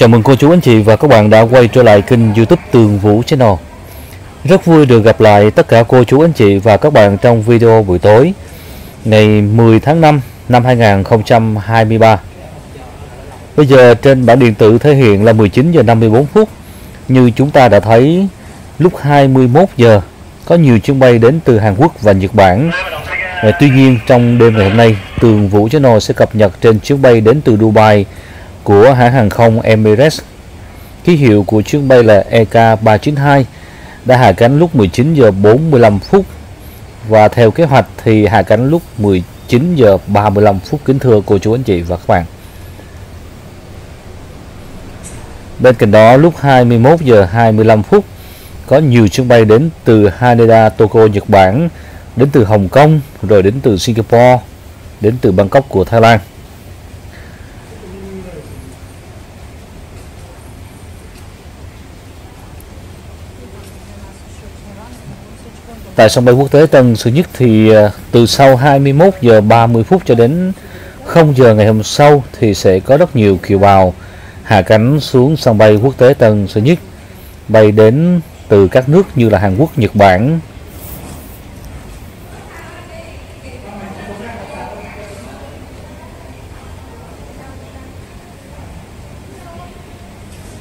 Chào mừng cô chú anh chị và các bạn đã quay trở lại kênh youtube Tường Vũ Channel. Rất vui được gặp lại tất cả cô chú anh chị và các bạn trong video buổi tối, Ngày 10 tháng 5 năm 2023 Bây giờ trên bản điện tử thể hiện là 19 giờ 54 phút, Như chúng ta đã thấy, lúc 21 giờ, có nhiều chuyến bay đến từ Hàn Quốc và Nhật Bản. Tuy nhiên, trong đêm ngày hôm nay, Tường Vũ Channel sẽ cập nhật trên chuyến bay đến từ Dubai của hãng hàng không Emirates. Ký hiệu của chuyến bay là EK392 đã hạ cánh lúc 19 giờ 45 phút và theo kế hoạch thì hạ cánh lúc 19 giờ 35 phút kính thưa cô chú anh chị và các bạn. Bên cạnh đó lúc 21 giờ 25 phút có nhiều chuyến bay đến từ Haneda, Tokyo, Nhật Bản, đến từ Hồng Kông, rồi đến từ Singapore, đến từ Bangkok của Thái Lan. Tại sân bay quốc tế Tân Sơn Nhất thì à, từ sau 21 giờ 30 phút cho đến 0 giờ ngày hôm sau thì sẽ có rất nhiều kiều bào hạ cánh xuống sân bay quốc tế Tân Sơn Nhất bay đến từ các nước như là Hàn Quốc, Nhật Bản.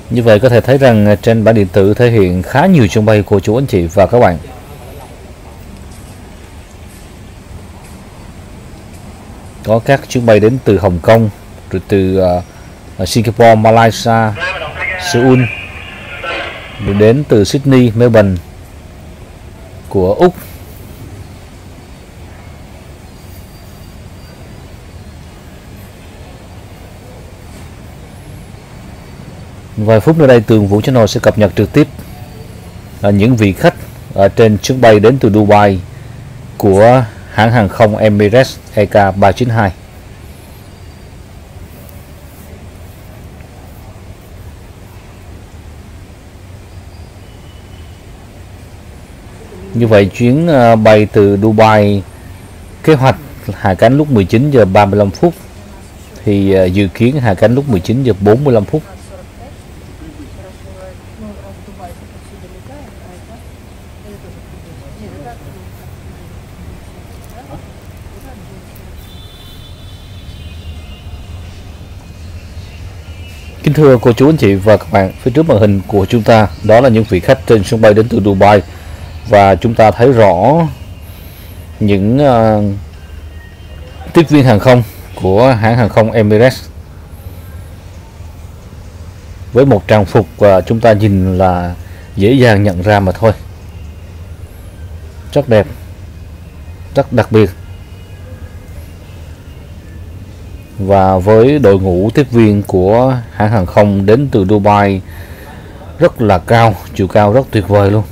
Như vậy có thể thấy rằng à, trên bản điện tử thể hiện khá nhiều chuyến bay của chú anh chị và các bạn. Có các chuyến bay đến từ Hồng Kông rồi từ uh, Singapore, Malaysia, Seoul rồi đến từ Sydney, Melbourne của Úc. Vài phút nữa đây tường Vũ Channel sẽ cập nhật trực tiếp là những vị khách ở trên chuyến bay đến từ Dubai của hãng hàng không Emirates EK392. Như vậy, chuyến ờ, bay từ Dubai, kế hoạch hạ cánh lúc 19 giờ 35 phút, thì ờ, dự kiến hạ cánh lúc 19 giờ 45 phút. Thưa cô chú anh chị và các bạn, phía trước màn hình của chúng ta đó là những vị khách trên sân bay đến từ Dubai. Và chúng ta thấy rõ những uh, tiếp viên hàng không của hãng hàng không Emirates. Với một trang phục và chúng ta nhìn là dễ dàng nhận ra mà thôi. Rất đẹp rất đặc biệt. Và với đội ngũ tiếp viên của hãng hàng không đến từ Dubai rất là cao, chiều cao rất tuyệt vời luôn.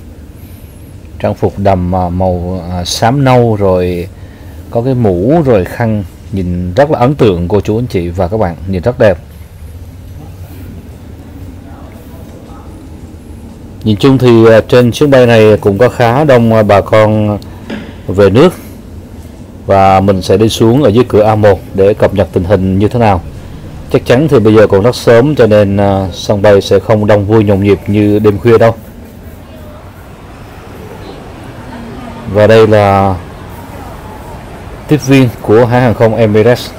Trang phục đầm à, màu à, xám nâu rồi có cái mũ rồi khăn nhìn rất là ấn tượng cô chú anh chị và các bạn nhìn rất đẹp. Nhìn chung thì à, trên chuyến bay này cũng có khá đông bà con về nước và mình sẽ đi xuống ở dưới cửa A1 để cập nhật tình hình như thế nào. Chắc chắn thì bây giờ còn rất sớm, cho nên à, sân bay sẽ không đông vui nhộn nhịp như đêm khuya đâu. Và đây là tiếp viên của hãng hàng không Emirates.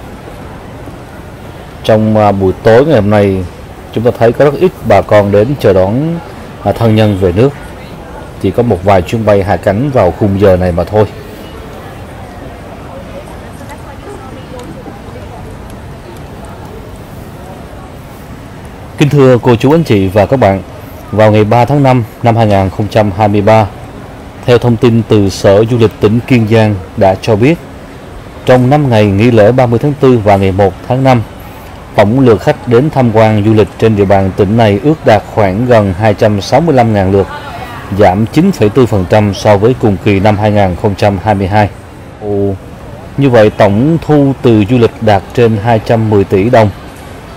Trong à, buổi tối ngày hôm nay, chúng ta thấy có rất ít bà con đến chờ đón à, thân nhân về nước. Chỉ có một vài chuyến bay hạ cánh vào khung giờ này mà thôi. Kính thưa cô chú anh chị và các bạn, vào ngày 3 tháng 5 năm 2023, theo thông tin từ Sở Du lịch tỉnh Kiên Giang đã cho biết, trong 5 ngày nghỉ lễ 30 tháng 4 và ngày 1 tháng 5, tổng lượt khách đến tham quan du lịch trên địa bàn tỉnh này ước đạt khoảng gần 265.000 lượt, giảm 9,4% so với cùng kỳ năm 2022. Ồ, như vậy tổng thu từ du lịch đạt trên 210 tỷ đồng.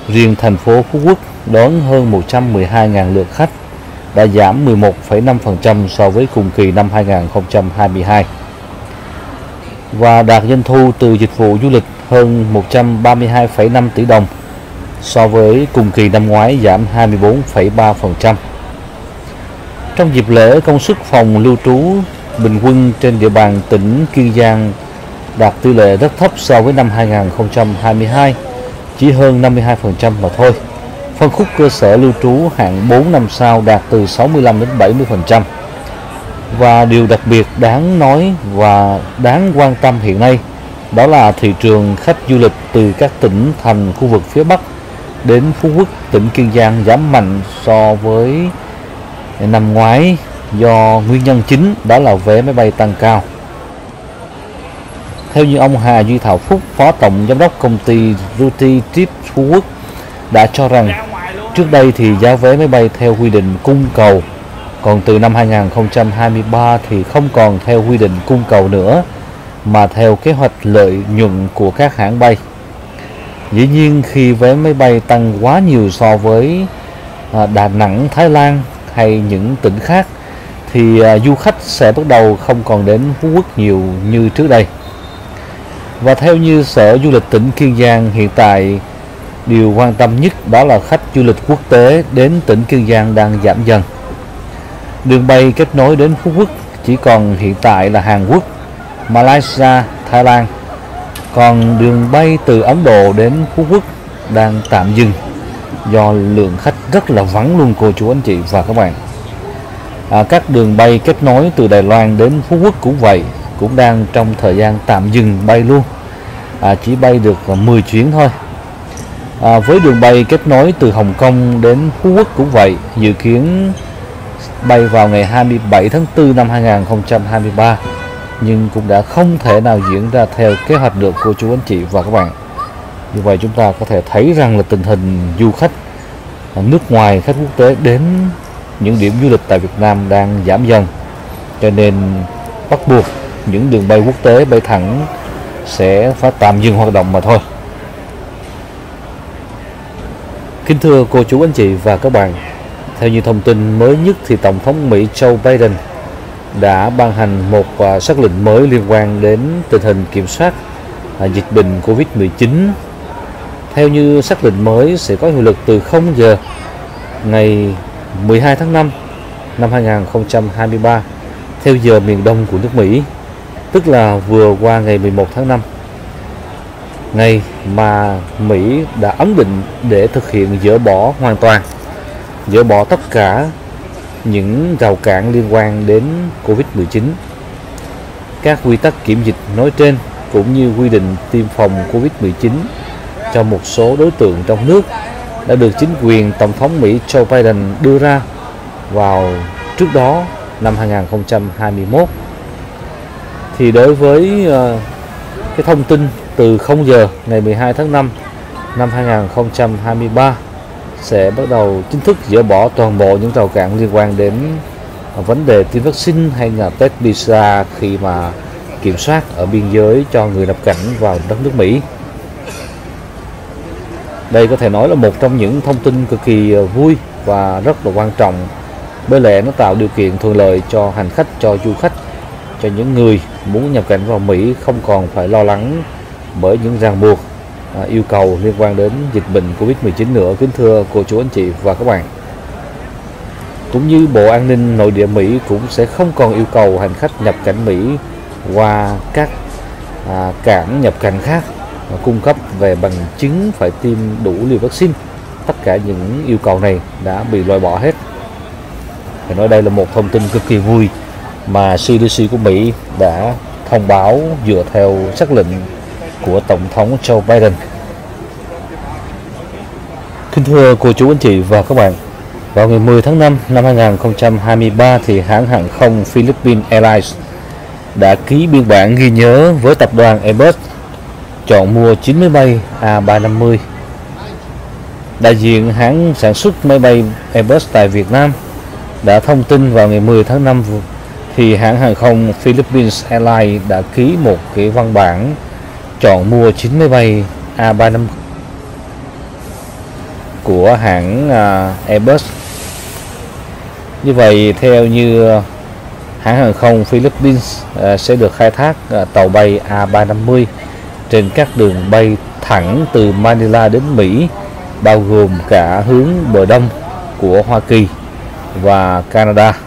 Riêng thành phố Phú Quốc đón hơn 112.000 lượt khách, đã giảm 11,5% so với cùng kỳ năm 2022 và đạt doanh thu từ dịch vụ du lịch hơn 132,5 tỷ đồng, so với cùng kỳ năm ngoái giảm 24,3%. Trong dịp lễ, công suất phòng lưu trú bình quân trên địa bàn tỉnh Kiên Giang đạt tỷ lệ rất thấp so với năm 2022, chỉ hơn 52% mà thôi. Phân khúc cơ sở lưu trú hạng 4 năm sao đạt từ 65 đến 70%. Và điều đặc biệt đáng nói và đáng quan tâm hiện nay đó là thị trường khách du lịch từ các tỉnh thành khu vực phía Bắc đến Phú Quốc, tỉnh Kiên Giang giảm mạnh so với năm ngoái do nguyên nhân chính đó là vé máy bay tăng cao. Theo như ông Hà Duy Thảo Phúc, Phó Tổng Giám đốc công ty Ruti Trip Phú Quốc đã cho rằng trước đây thì giá vé máy bay theo quy định cung cầu, còn từ năm 2023 thì không còn theo quy định cung cầu nữa mà theo kế hoạch lợi nhuận của các hãng bay. Dĩ nhiên khi vé máy bay tăng quá nhiều so với à, Đà Nẵng, Thái Lan hay những tỉnh khác thì à, du khách sẽ bắt đầu không còn đến Phú Quốc nhiều như trước đây. Và theo như Sở Du lịch tỉnh Kiên Giang hiện tại điều quan tâm nhất đó là khách du lịch quốc tế đến tỉnh Kiên Giang đang giảm dần. Đường bay kết nối đến Phú Quốc chỉ còn hiện tại là Hàn Quốc, Malaysia, Thái Lan. Còn đường bay từ Ấn Độ đến Phú Quốc đang tạm dừng do lượng khách rất là vắng luôn cô chú anh chị và các bạn. À, các đường bay kết nối từ Đài Loan đến Phú Quốc cũng vậy, cũng đang trong thời gian tạm dừng bay luôn. À, chỉ bay được 10 chuyến thôi. À, với đường bay kết nối từ Hồng Kông đến Phú Quốc cũng vậy, dự kiến bay vào ngày 27 tháng 4 năm 2023 nhưng cũng đã không thể nào diễn ra theo kế hoạch được cô chú anh chị và các bạn. Như vậy chúng ta có thể thấy rằng là tình hình du khách à, nước ngoài khách quốc tế đến những điểm du lịch tại Việt Nam đang giảm dần cho nên bắt buộc những đường bay quốc tế bay thẳng sẽ phải tạm dừng hoạt động mà thôi. Kính thưa cô chú anh chị và các bạn, theo như thông tin mới nhất thì Tổng thống Mỹ Joe Biden đã ban hành một à, xác sắc lệnh mới liên quan đến tình hình kiểm soát à, dịch bệnh Covid-19. Theo như sắc lệnh mới sẽ có hiệu lực từ 0 giờ ngày 12 tháng 5 năm 2023 theo giờ miền Đông của nước Mỹ, tức là vừa qua ngày 11 tháng 5. Ngày mà Mỹ đã ấn định để thực hiện dỡ bỏ hoàn toàn, dỡ bỏ tất cả những rào cản liên quan đến Covid-19. Các quy tắc kiểm dịch nói trên cũng như quy định tiêm phòng Covid-19 cho một số đối tượng trong nước đã được chính quyền Tổng thống Mỹ Joe Biden đưa ra vào trước đó năm 2021. Thì đối với ờ, cái thông tin từ 0 giờ ngày 12 tháng 5 năm 2023 sẽ bắt đầu chính thức dỡ bỏ toàn bộ những rào cản liên quan đến vấn đề tiêm vaccine hay là test visa khi mà kiểm soát ở biên giới cho người nhập cảnh vào đất nước Mỹ. Đây có thể nói là một trong những thông tin cực kỳ ờ, vui và rất là quan trọng bởi lẽ nó tạo điều kiện thuận lợi cho hành khách, cho du khách, cho những người muốn nhập cảnh vào Mỹ không còn phải lo lắng bởi những ràng buộc à, yêu cầu liên quan đến dịch bệnh Covid-19 nữa kính thưa cô chú anh chị và các bạn. Cũng như Bộ An ninh Nội địa Mỹ cũng sẽ không còn yêu cầu hành khách nhập cảnh Mỹ qua các à, cảng nhập cảnh khác à, cung cấp về bằng chứng phải tiêm đủ liều vaccine. Tất cả những yêu cầu này đã bị loại bỏ hết. Phải nói đây là một thông tin cực kỳ vui mà CDC của Mỹ đã thông báo dựa theo sắc lệnh của Tổng thống Joe Biden. Kính thưa cô chú anh chị và các bạn, vào ngày 10 tháng 5 năm 2023 thì hãng hàng không Philippines Airlines đã ký biên bản ghi nhớ với tập đoàn Airbus chọn mua 9 máy bay A350. Đại diện hãng sản xuất máy bay Airbus tại Việt Nam đã thông tin vào ngày 10 tháng 5 thì hãng hàng không Philippines Airlines đã ký một cái văn bản chọn mua 9 máy bay A350 của hãng à, Airbus. Như vậy, theo như hãng hàng không Philippines à, sẽ được khai thác à, tàu bay A350 trên các đường bay thẳng từ Manila đến Mỹ, bao gồm cả hướng bờ đông của Hoa Kỳ và Canada.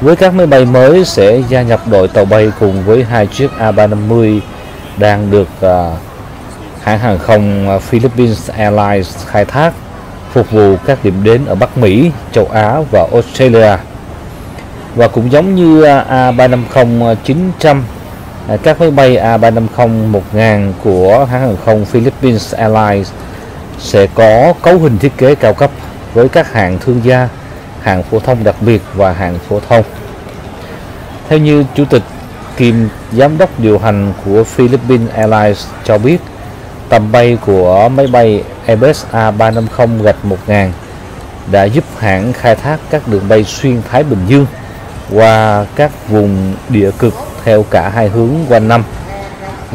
Với các máy bay mới sẽ gia nhập đội tàu bay cùng với hai chiếc A350 đang được uh, hãng hàng không à, Philippines Airlines khai thác phục vụ các điểm đến ở Bắc Mỹ, châu Á và Australia. Và cũng giống như à, A350-900, các máy bay A350-1000 của hãng hàng không Philippines Airlines sẽ có cấu hình thiết kế cao cấp với các hạng thương gia, hạng phổ thông đặc biệt và hạng phổ thông. Theo như Chủ tịch kiêm Giám đốc điều hành của Philippines Airlines cho biết, tầm bay của máy bay Airbus A350 gạch 1000 đã giúp hãng khai thác các đường bay xuyên Thái Bình Dương qua các vùng địa cực theo cả hai hướng quanh năm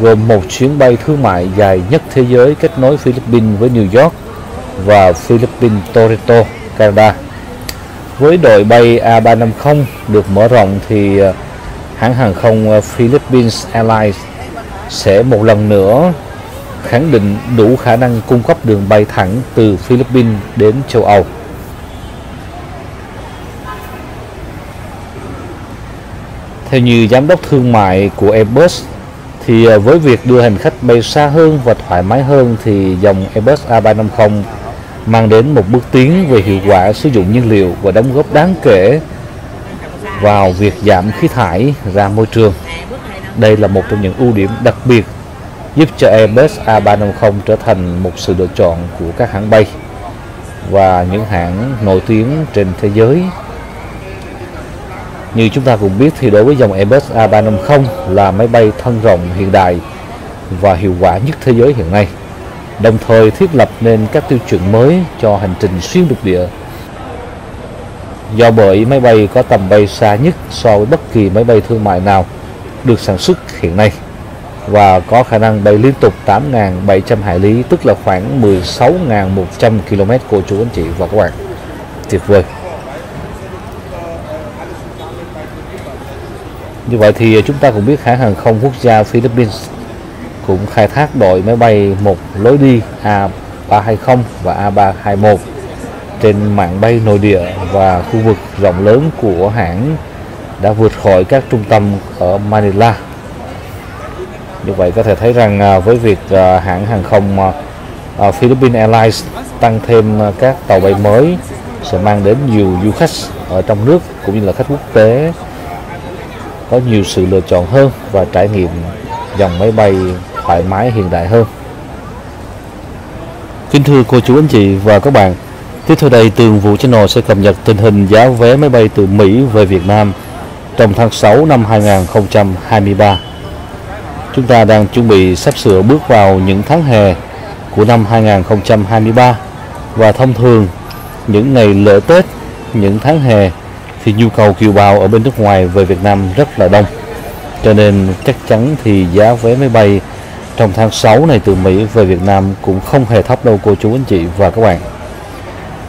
gồm một chuyến bay thương mại dài nhất thế giới kết nối Philippines với New York và Philippines Toronto, Canada. Với đội bay A350 được mở rộng thì hãng hàng không ờ, Philippines Airlines sẽ một lần nữa khẳng định đủ khả năng cung cấp đường bay thẳng từ Philippines đến châu Âu. Theo như giám đốc thương mại của Airbus, thì ờ, với việc đưa hành khách bay xa hơn và thoải mái hơn thì dòng Airbus A350 mang đến một bước tiến về hiệu quả sử dụng nhiên liệu và đóng góp đáng kể vào việc giảm khí thải ra môi trường. Đây là một trong những ưu điểm đặc biệt giúp cho Airbus A350 trở thành một sự lựa chọn của các hãng bay và những hãng nổi tiếng trên thế giới. Như chúng ta cùng biết thì đối với dòng Airbus A350 là máy bay thân rộng hiện đại và hiệu quả nhất thế giới hiện nay đồng thời thiết lập nên các tiêu chuẩn mới cho hành trình xuyên lục địa. Do bởi máy bay có tầm bay xa nhất so với bất kỳ máy bay thương mại nào được sản xuất hiện nay và có khả năng bay liên tục 8.700 hải lý, tức là khoảng 16.100 km cô chú anh chị và các bạn. Tuyệt vời. Như vậy thì chúng ta cũng biết hãng hàng không quốc gia Philippines cũng khai thác đội máy bay một lối đi A320 và A321 trên mạng bay nội địa và khu vực rộng lớn của hãng đã vượt khỏi các trung tâm ở Manila. Như vậy có thể thấy rằng à, với việc à, hãng hàng không à, Philippines Airlines tăng thêm các tàu bay mới sẽ mang đến nhiều du khách ở trong nước cũng như là khách quốc tế có nhiều sự lựa chọn hơn và trải nghiệm dòng máy bay thoải mái hiện đại hơn. Kính thưa cô chú anh chị và các bạn, tiếp theo đây Tường Vũ Channel sẽ cập nhật tình hình giá vé máy bay từ Mỹ về Việt Nam trong tháng 6 năm 2023. Chúng ta đang chuẩn bị sắp sửa bước vào những tháng hè của năm 2023 và thông thường những ngày lễ Tết, những tháng hè thì nhu cầu kiều bào ở bên nước ngoài về Việt Nam rất là đông. Cho nên chắc chắn thì giá vé máy bay trong tháng 6 này từ Mỹ về Việt Nam cũng không hề thấp đâu cô chú anh chị và các bạn.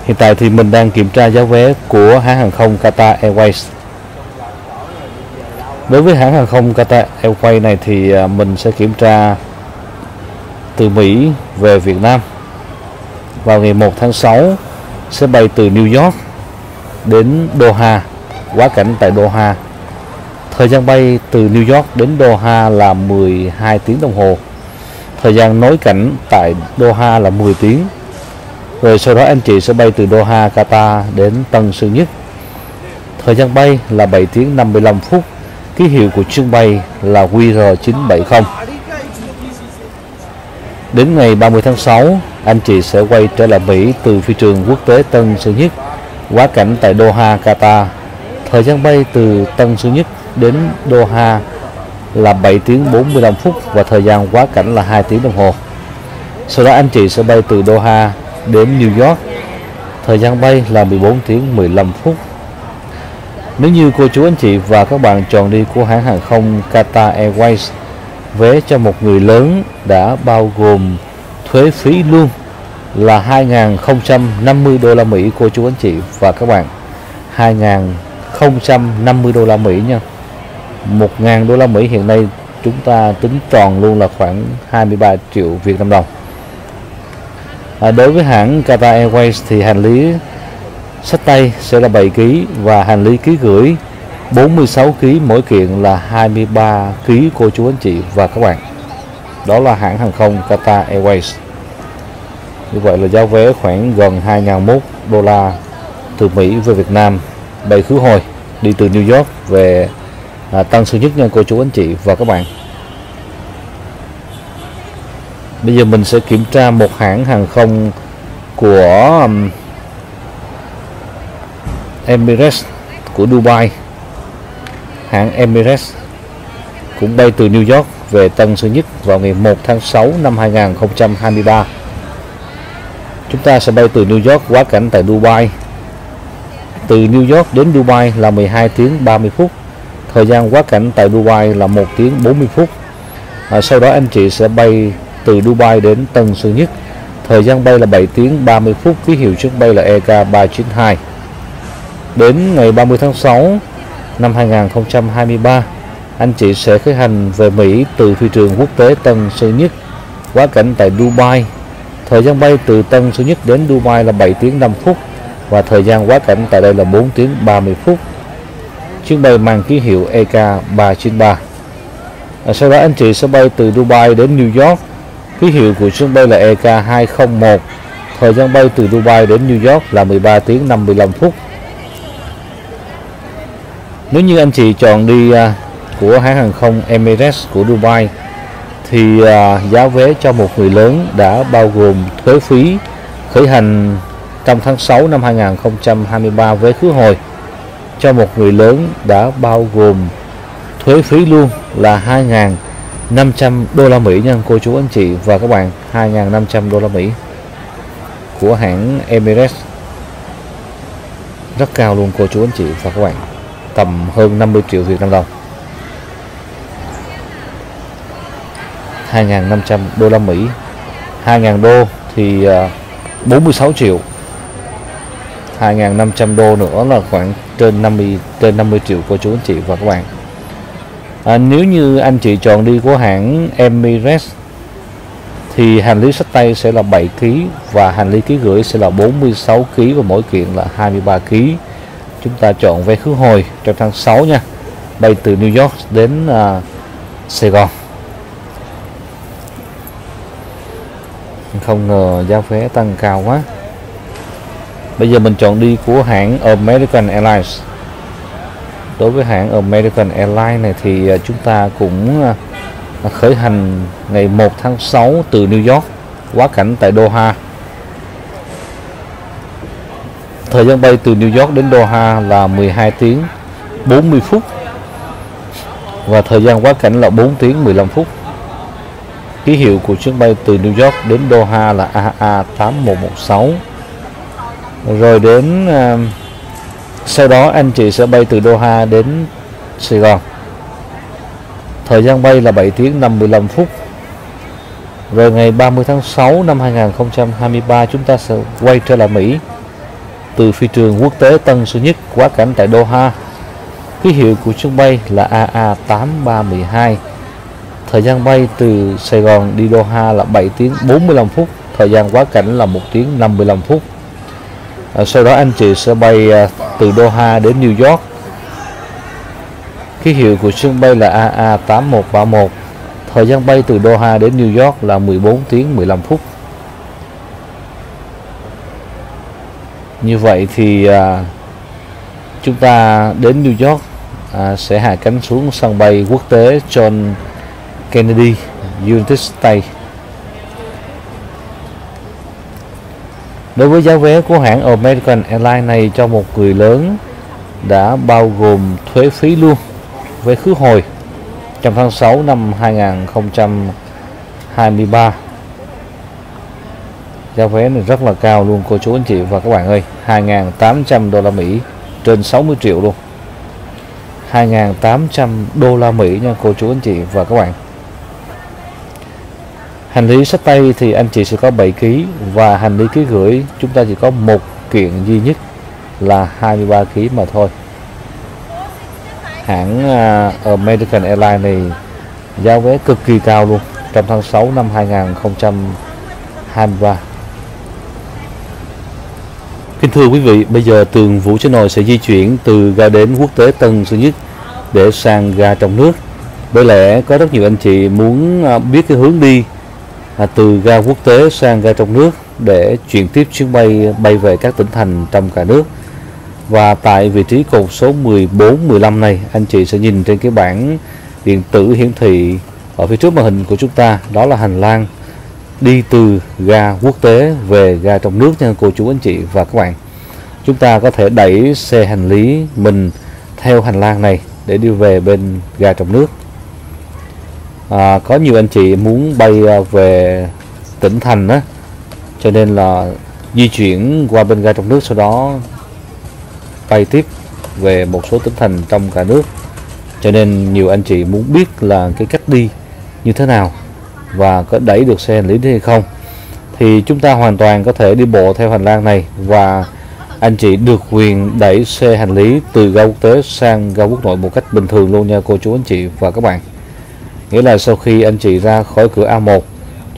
Hiện tại thì mình đang kiểm tra giá vé của hãng hàng không Qatar Airways. Đối với hãng hàng không Qatar Airways này thì à, mình sẽ kiểm tra từ Mỹ về Việt Nam vào ngày 1 tháng 6 sẽ bay từ New York đến Doha, quá cảnh tại Doha. Thời gian bay từ New York đến Doha là 12 tiếng đồng hồ thời gian nối cảnh tại Doha là 10 tiếng rồi sau đó anh chị sẽ bay từ Doha, Qatar đến Tân Sơn Nhất. Thời gian bay là 7 tiếng 55 phút. Ký hiệu của chuyến bay là QR970 đến ngày 30 tháng 6 anh chị sẽ quay trở lại Mỹ từ phi trường quốc tế Tân Sơn Nhất. Quá cảnh tại Doha, Qatar. Thời gian bay từ Tân Sơn Nhất đến Doha là 7 tiếng 45 phút và thời gian quá cảnh là 2 tiếng đồng hồ. Sau đó anh chị sẽ bay từ Doha đến New York. Thời gian bay là 14 tiếng 15 phút. Nếu như cô chú anh chị và các bạn chọn đi của hãng hàng không Qatar Airways, vé cho một người lớn đã bao gồm thuế phí luôn là 2.050 đô la Mỹ cô chú anh chị và các bạn 2.050 đô la Mỹ nha 1.000 đô la Mỹ hiện nay chúng ta tính tròn luôn là khoảng 23 triệu Việt Nam đồng à, đối với hãng Qatar Airways thì hành lý sách tay sẽ là 7 kg và hành lý ký gửi 46 kg mỗi kiện là 23 kg cô chú anh chị và các bạn. Đó là hãng hàng không Qatar Airways. Như vậy là giá vé khoảng gần 2.001 đô la từ Mỹ về Việt Nam. Bay khứ hồi đi từ New York về à, Tân Sơn Nhất nha cô chú anh chị và các bạn bây giờ mình sẽ kiểm tra một hãng hàng không của um, Emirates của Dubai. Hãng Emirates cũng bay từ New York về Tân Sơn Nhất vào ngày 1 tháng 6 năm 2023 chúng ta sẽ bay từ New York quá cảnh tại Dubai. Từ New York đến Dubai là 12 tiếng 30 phút. Thời gian quá cảnh tại Dubai là 1 tiếng 40 phút. À, sau đó anh chị sẽ bay từ Dubai đến Tân Sơn Nhất. Thời gian bay là 7 tiếng 30 phút ký hiệu chuyến bay là EK392 đến ngày 30 tháng 6 năm 2023 anh chị sẽ khởi hành về Mỹ từ phi trường quốc tế Tân Sơn Nhất. Quá cảnh tại Dubai. Thời gian bay từ Tân Sơn Nhất đến Dubai là 7 tiếng 5 phút và thời gian quá cảnh tại đây là 4 tiếng 30 phút. Chuyến bay mang ký hiệu EK393 à, sau đó anh chị sẽ bay từ Dubai đến New York ký hiệu của chuyến bay là EK201 thời gian bay từ Dubai đến New York là 13 tiếng 55 phút. Nếu như anh chị chọn đi à, của hãng hàng không Emirates của Dubai, thì à, giá vé cho một người lớn đã bao gồm thuế phí khởi hành trong tháng 6 năm 2023 vé khứ hồi. Cho một người lớn đã bao gồm thuế phí luôn là 500 đô la Mỹ nha, cô chú anh chị và các bạn. 2.500 đô la Mỹ của hãng Emirates. Rất cao luôn, cô chú anh chị và các bạn. Tầm hơn 50 triệu Việt Nam đồng. 2.500 đô la Mỹ. 2.000 đô thì à, 46 triệu. 2.500 đô nữa là khoảng trên 50 trên 50 triệu, cô chú anh chị và các bạn à, nếu như anh chị chọn đi của hãng Emirates thì hành lý sách tay sẽ là 7 kg và hành lý ký gửi sẽ là 46 kg và mỗi kiện là 23 kg chúng ta chọn vé khứ hồi trong tháng 6 nha. Bay từ New York đến à, Sài Gòn. Không ngờ giá vé tăng cao quá. Bây giờ mình chọn đi của hãng American Airlines đối với hãng American Airlines này thì à, chúng ta cũng à, à, khởi hành ngày 1 tháng 6 từ New York quá cảnh tại Doha. Thời gian bay từ New York đến Doha là 12 tiếng 40 phút. Và thời gian quá cảnh là 4 tiếng 15 phút. Ký hiệu của chuyến bay từ New York đến Doha là AA8116 rồi đến uh, sau đó anh chị sẽ bay từ Doha đến Sài Gòn. Thời gian bay là 7 tiếng 55 phút. Rồi ngày 30 tháng 6 năm 2023 chúng ta sẽ quay trở lại Mỹ. Từ phi trường quốc tế Tân Sơn Nhất, quá cảnh tại Doha. Ký hiệu của chuyến bay là AA8312 thời gian bay từ Sài Gòn đi Doha là 7 tiếng 45 phút. Thời gian quá cảnh là 1 tiếng 55 phút à, sau đó anh chị sẽ bay à, từ Doha đến New York. Ký hiệu của sân bay là AA8131 thời gian bay từ Doha đến New York là 14 tiếng 15 phút. Như vậy thì à, chúng ta đến New York à, sẽ hạ cánh xuống sân bay quốc tế John Kennedy United States. Đối với giá vé của hãng American Airlines này cho một người lớn đã bao gồm thuế phí luôn, vé khứ hồi trong tháng 6 năm 2023 giá vé này rất là cao luôn, cô chú anh chị và các bạn ơi 2.800 đô la Mỹ trên 60 triệu luôn. 2.800 đô la Mỹ nha, cô chú anh chị và các bạn hành lý sách tay thì anh chị sẽ có 7 kg và hành lý ký gửi chúng ta chỉ có một kiện duy nhất là 23 kg mà thôi hãng à, American Airlines này giá vé cực kỳ cao luôn trong tháng 6 năm 2023 Kính thưa quý vị, bây giờ tường Vũ Channel sẽ di chuyển từ ga đến quốc tế Tân Sơn Nhất để sang ga trong nước. Bởi lẽ có rất nhiều anh chị muốn à, biết cái hướng đi à, từ ga quốc tế sang ga trong nước để chuyển tiếp chuyến bay bay về các tỉnh thành trong cả nước. Và tại vị trí cột số 14, 15 này, anh chị sẽ nhìn trên cái bảng điện tử hiển thị ở phía trước màn hình của chúng ta, đó là hành lang đi từ ga quốc tế về ga trong nước nha cô chú anh chị và các bạn chúng ta có thể đẩy xe hành lý mình theo hành lang này để đi về bên ga trong nước à, có nhiều anh chị muốn bay à, về tỉnh thành á cho nên là di chuyển qua bên ga trong nước sau đó bay tiếp về một số tỉnh thành trong cả nước. Cho nên nhiều anh chị muốn biết là cái cách đi như thế nào và có đẩy được xe hành lý hay không. Thì chúng ta hoàn toàn có thể đi bộ theo hành lang này và anh chị được quyền đẩy xe hành lý từ ga quốc tế sang ga quốc nội một cách bình thường luôn nha cô chú anh chị và các bạn nghĩa là sau khi anh chị ra khỏi cửa A1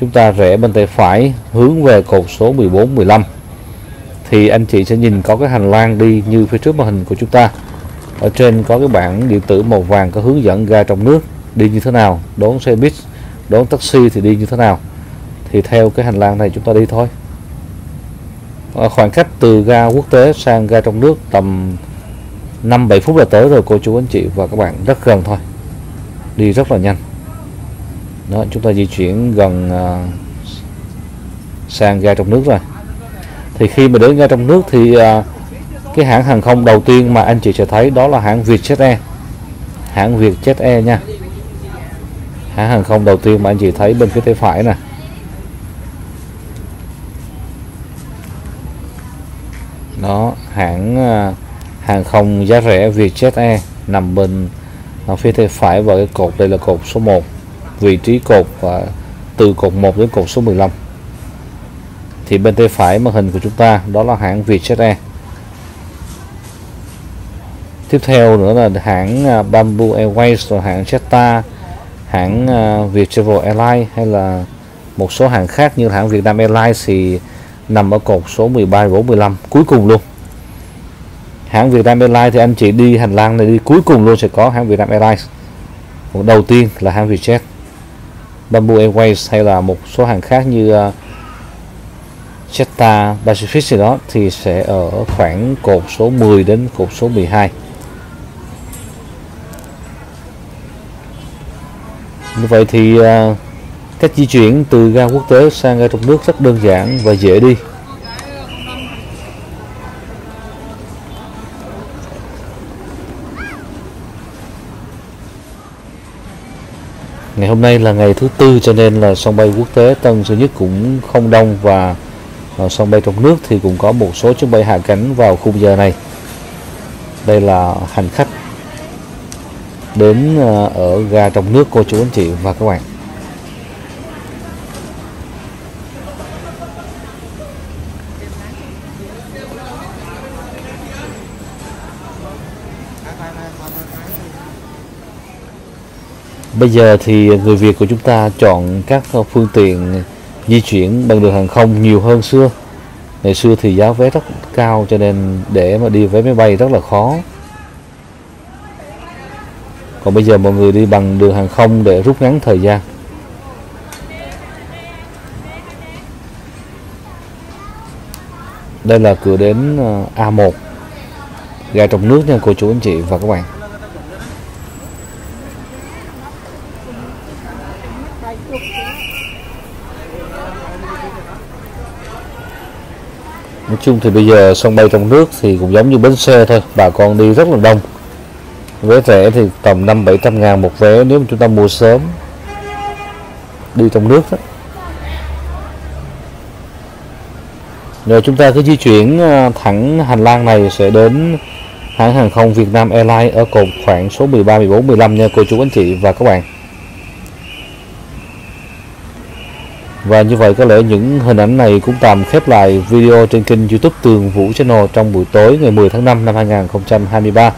chúng ta rẽ bên tay phải hướng về cột số 14 15 thì anh chị sẽ nhìn có cái hành lang đi như phía trước màn hình của chúng ta. Ở trên có cái bảng điện tử màu vàng có hướng dẫn ga trong nước đi như thế nào, đón xe buýt, đón taxi thì đi như thế nào. Thì theo cái hành lang này chúng ta đi thôi. Ở khoảng cách từ ga quốc tế sang ga trong nước tầm 5-7 phút là tới rồi, cô chú, anh chị và các bạn. Rất gần thôi. Đi rất là nhanh đó, chúng ta di chuyển gần à, sang ga trong nước rồi. Thì khi mà đến ga trong nước thì à, cái hãng hàng không đầu tiên mà anh chị sẽ thấy đó là hãng Vietjet Air. Hãng Vietjet Air nha. Hãng hàng không đầu tiên mà anh chị thấy bên phía tay phải nè. Đó, hãng à, hàng không giá rẻ Vietjet Air nằm bên ở phía tay phải và cái cột, đây là cột số 1 vị trí cột và từ cột 1 đến cột số 15 thì bên tay phải màn hình của chúng ta đó là hãng Vietjet Air. Tiếp theo nữa là hãng à, Bamboo Airways rồi hãng Jetstar hãng à, Viettravel Airlines hay là một số hãng khác như hãng Vietnam Airlines thì nằm ở cột số 13, 14, 15 cuối cùng luôn. Hãng Vietnam Airlines thì anh chị đi hành lang này đi cuối cùng luôn sẽ có hãng Vietnam Airlines. Một đầu tiên là hãng Vietjet. Bamboo Airways hay là một số hàng khác như uh, Jetta Pacific gì đó thì sẽ ở khoảng cột số 10 đến cột số 12 như vậy thì uh, cách di chuyển từ ga quốc tế sang ga trong nước rất đơn giản và dễ đi. Ngày hôm nay là ngày thứ tư cho nên là sân bay quốc tế Tân Sơn Nhất cũng không đông và ờ, sân bay trong nước thì cũng có một số chuyến bay hạ cánh vào khung giờ này. Đây là hành khách đến ờ, ở ga trong nước cô chú anh chị và các bạn. Bây giờ thì người Việt của chúng ta chọn các ờ, phương tiện di chuyển bằng đường hàng không nhiều hơn xưa. Ngày xưa thì giá vé rất cao cho nên để mà đi vé máy bay rất là khó. Còn bây giờ mọi người đi bằng đường hàng không để rút ngắn thời gian. Đây là cửa đến ờ, A1 ga trong nước nha, cô chú anh chị và các bạn. Nói chung thì bây giờ sân bay trong nước thì cũng giống như bến xe thôi bà con đi rất là đông. Vé rẻ thì tầm năm bảy trăm ngàn một vé nếu mà chúng ta mua sớm. Đi trong nước đó. rồi chúng ta cứ di chuyển ờ, thẳng hành lang này sẽ đến hãng hàng không Việt Nam Airlines ở cột khoảng số 13, 14, 15 nha cô chú anh chị và các bạn. Và như vậy có lẽ những hình ảnh này cũng tạm khép lại video trên kênh youtube Tường Vũ Channel trong buổi tối ngày 10 tháng 5 năm 2023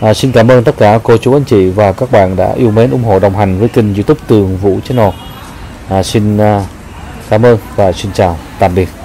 À, xin cảm ơn tất cả cô chú anh chị và các bạn đã yêu mến ủng hộ đồng hành với kênh youtube Tường Vũ Channel. À, xin à, cảm ơn và xin chào tạm biệt.